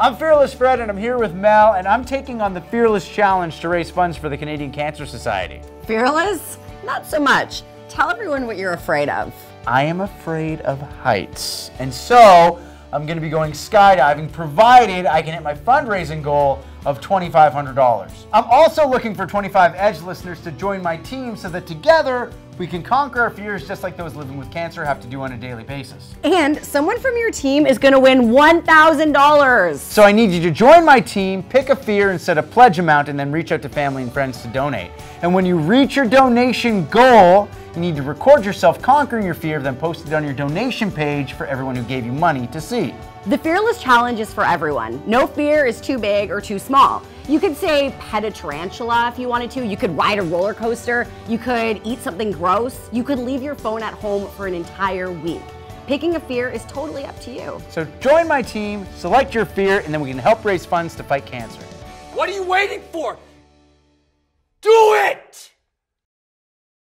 I'm Fearless Fred and I'm here with Mel and I'm taking on the Fearless Challenge to raise funds for the Canadian Cancer Society. Fearless? Not so much. Tell everyone what you're afraid of. I am afraid of heights. And so I'm going to be going skydiving provided I can hit my fundraising goal of $2,500. I'm also looking for 25 Edge listeners to join my team so that together we can conquer our fears just like those living with cancer have to do on a daily basis. And someone from your team is going to win $1,000. So I need you to join my team, pick a fear and set a pledge amount, and then reach out to family and friends to donate. And when you reach your donation goal, you need to record yourself conquering your fear, then post it on your donation page for everyone who gave you money to see. The Fearless Challenge is for everyone. No fear is too big or too small. You could say pet a tarantula if you wanted to. You could ride a roller coaster. You could eat something gross. You could leave your phone at home for an entire week. Picking a fear is totally up to you. So join my team, select your fear, and then we can help raise funds to fight cancer. What are you waiting for?